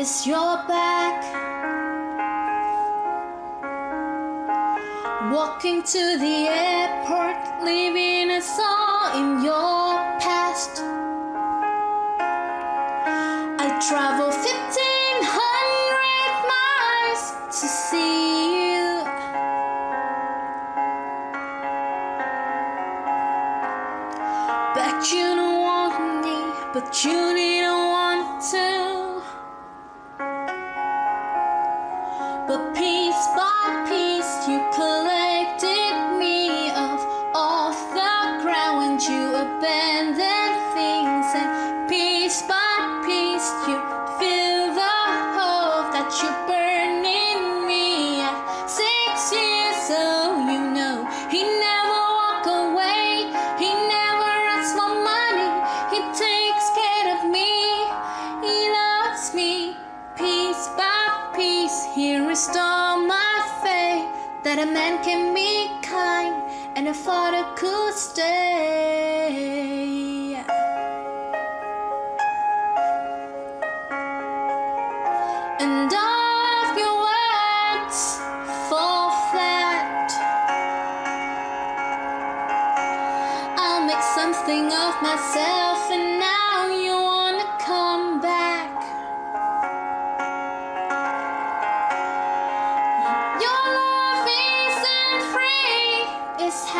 it's your back. Walking to the airport, leaving us all in your past. I travel 1500 miles to see you. Bet you don't want me, but you didn't want that a man can be kind and a father could stay. And all of your words fall flat. I'll make something of myself, and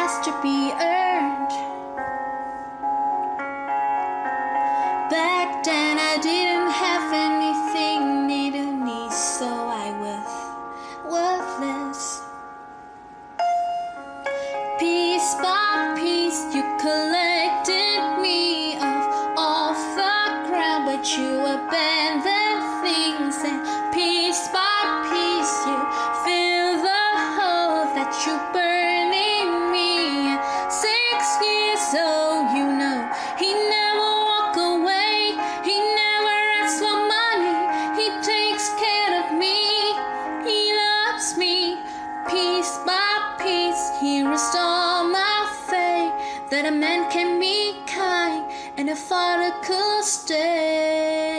has to be earned. Back then I didn't have anything to me, so I was worthless. Piece by piece, you collected me off off the ground, but you abandoned things, and piece by he restore my faith that a man can be kind and a father could stay.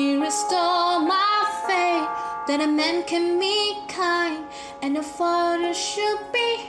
He restore my faith that a man can be kind and a father should be.